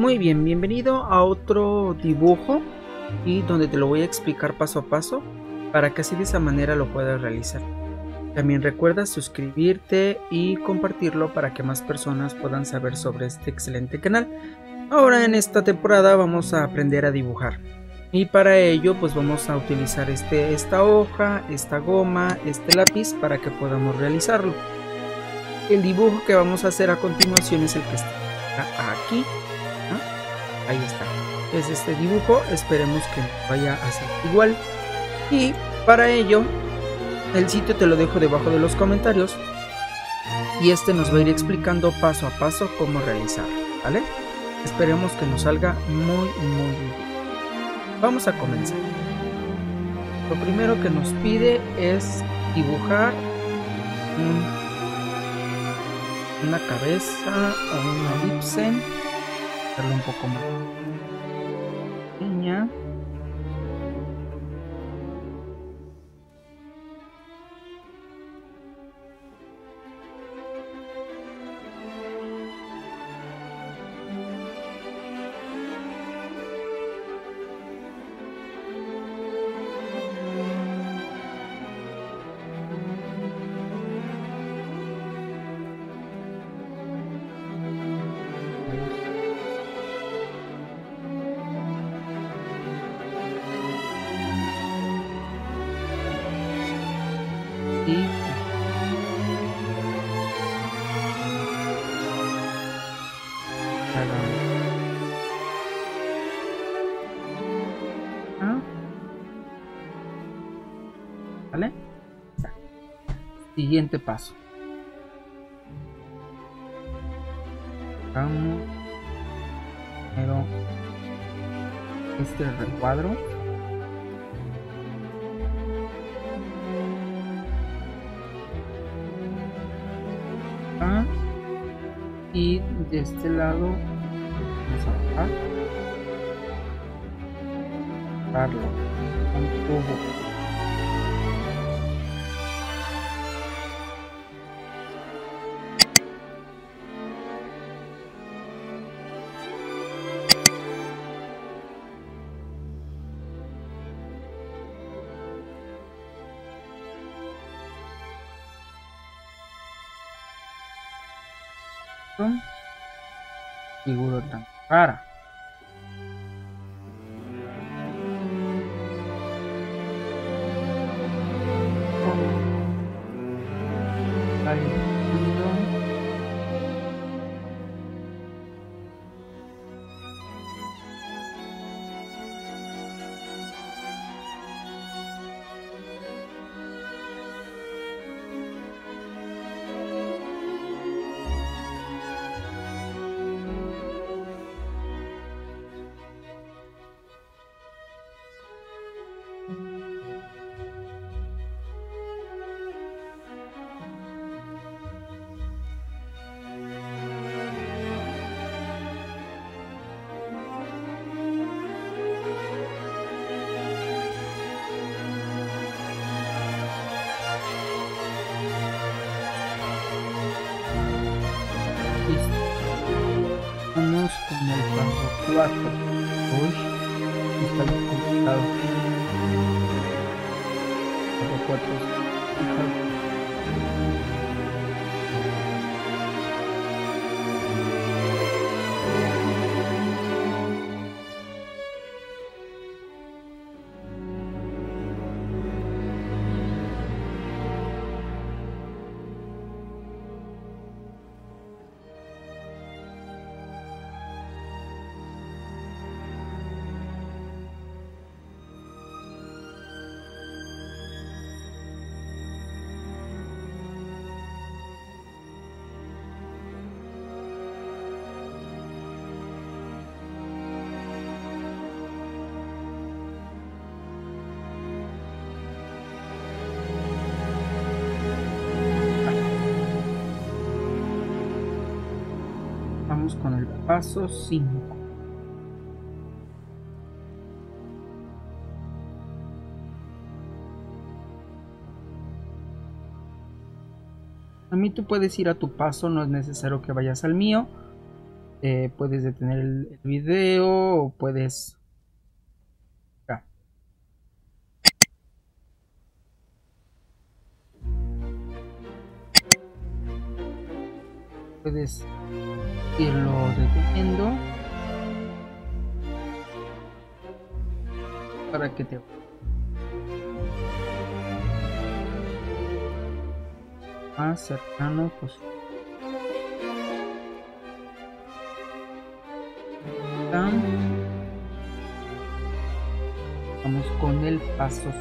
Muy bien, bienvenido a otro dibujo y donde te lo voy a explicar paso a paso para que así de esa manera lo puedas realizar. También recuerda suscribirte y compartirlo para que más personas puedan saber sobre este excelente canal. Ahora en esta temporada vamos a aprender a dibujar. Y para ello pues vamos a utilizar este, esta hoja, esta goma, este lápiz para que podamos realizarlo. El dibujo que vamos a hacer a continuación es el que está aquí ahí está. Es este dibujo esperemos que vaya a ser igual. Y para ello el sitio te lo dejo debajo de los comentarios y este nos va a ir explicando paso a paso cómo realizar vale esperemos que nos salga muy muy bien. Vamos a comenzar. Lo primero que nos pide es dibujar una cabeza o una elipse hacerlo un poco más Siguiente paso. Vamos. Pero este recuadro. Ah, y de este lado vamos a bajar. Darlo. Un tubo. Figura tan rara. Paso 4. Uy, está muy Con el paso 5. A mí tú puedes ir a tu paso, no es necesario que vayas al mío. Eh, puedes detener el, el video o puedes puedes irlo deteniendo para que te más cercano posible. Vamos con el paso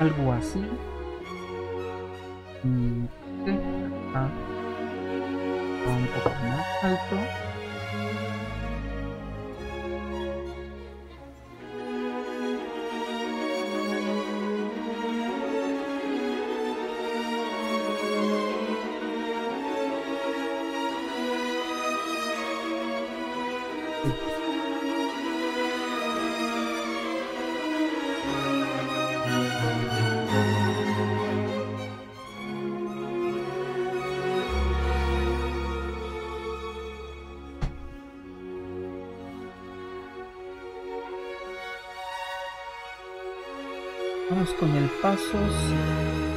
Algo así. Mm, sí, acá. Un poco más alto. Con el paso.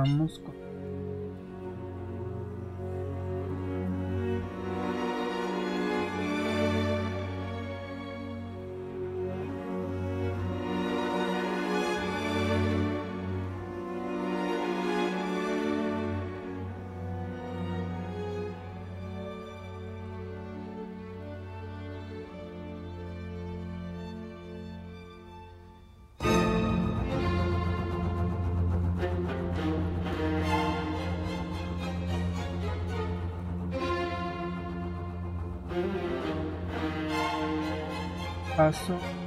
Vamos con... paso.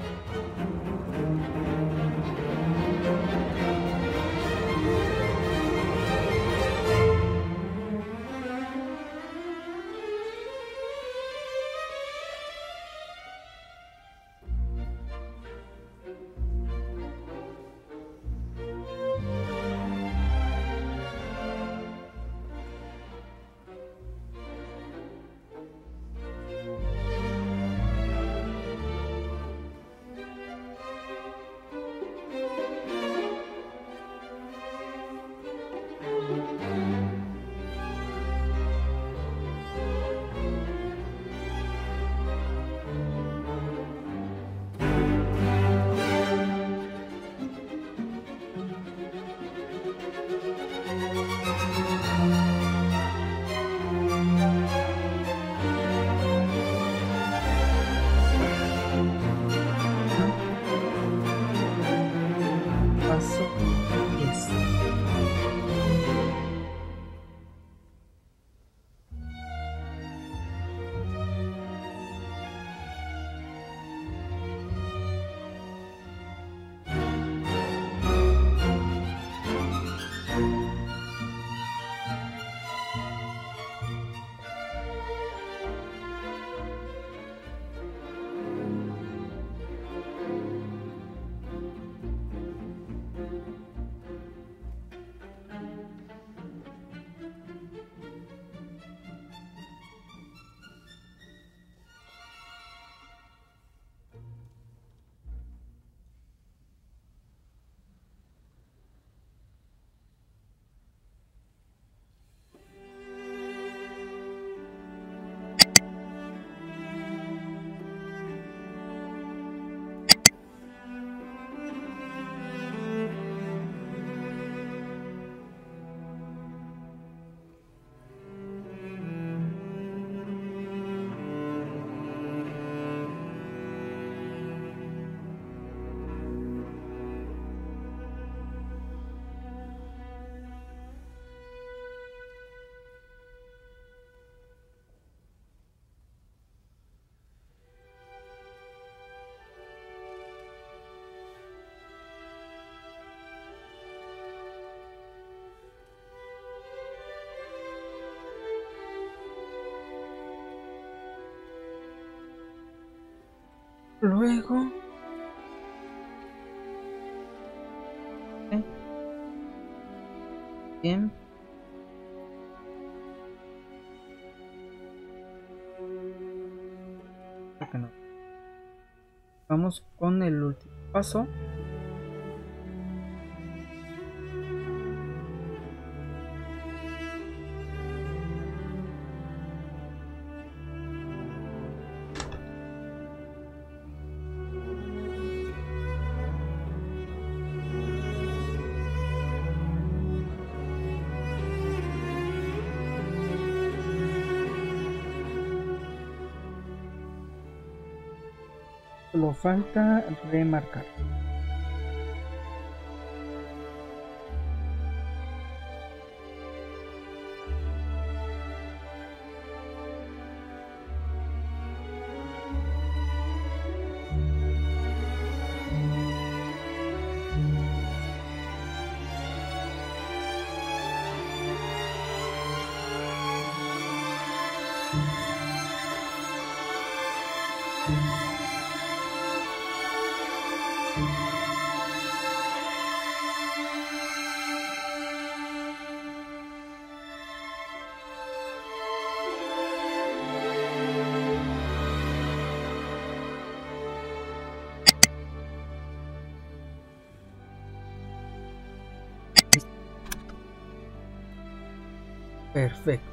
Luego... Bien. Vamos con el último paso. Solo falta remarcar. Perfecto.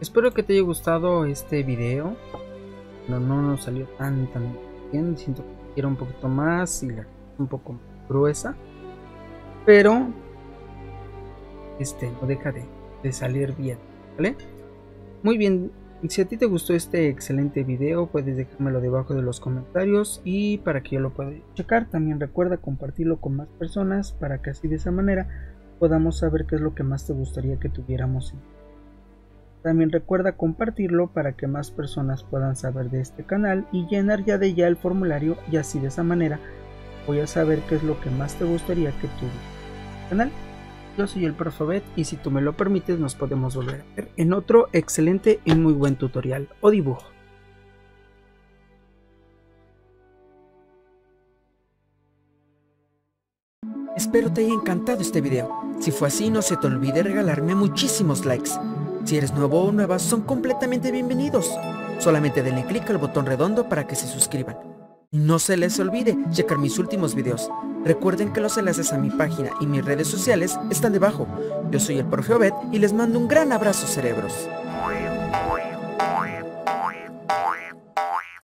Espero que te haya gustado este video. No, no nos salió tan tan bien. Siento que era un poquito más y la un poco gruesa. Pero este no deja de, de salir bien. ¿Vale? Muy bien. Si a ti te gustó este excelente video, puedes dejármelo debajo de los comentarios y para que yo lo pueda checar. También recuerda compartirlo con más personas para que así de esa manera podamos saber qué es lo que más te gustaría que tuviéramos. También recuerda compartirlo para que más personas puedan saber de este canal y llenar ya de ya el formulario y así de esa manera voy a saber qué es lo que más te gustaría que tuvieras. Canal. Yo soy el Profobet y si tú me lo permites nos podemos volver a ver en otro excelente y muy buen tutorial o dibujo. Espero te haya encantado este video. Si fue así, no se te olvide regalarme muchísimos likes. Si eres nuevo o nueva, son completamente bienvenidos. Solamente denle clic al botón redondo para que se suscriban. No se les olvide checar mis últimos videos. Recuerden que los enlaces a mi página y mis redes sociales están debajo. Yo soy el Profe Obed y les mando un gran abrazo cerebros.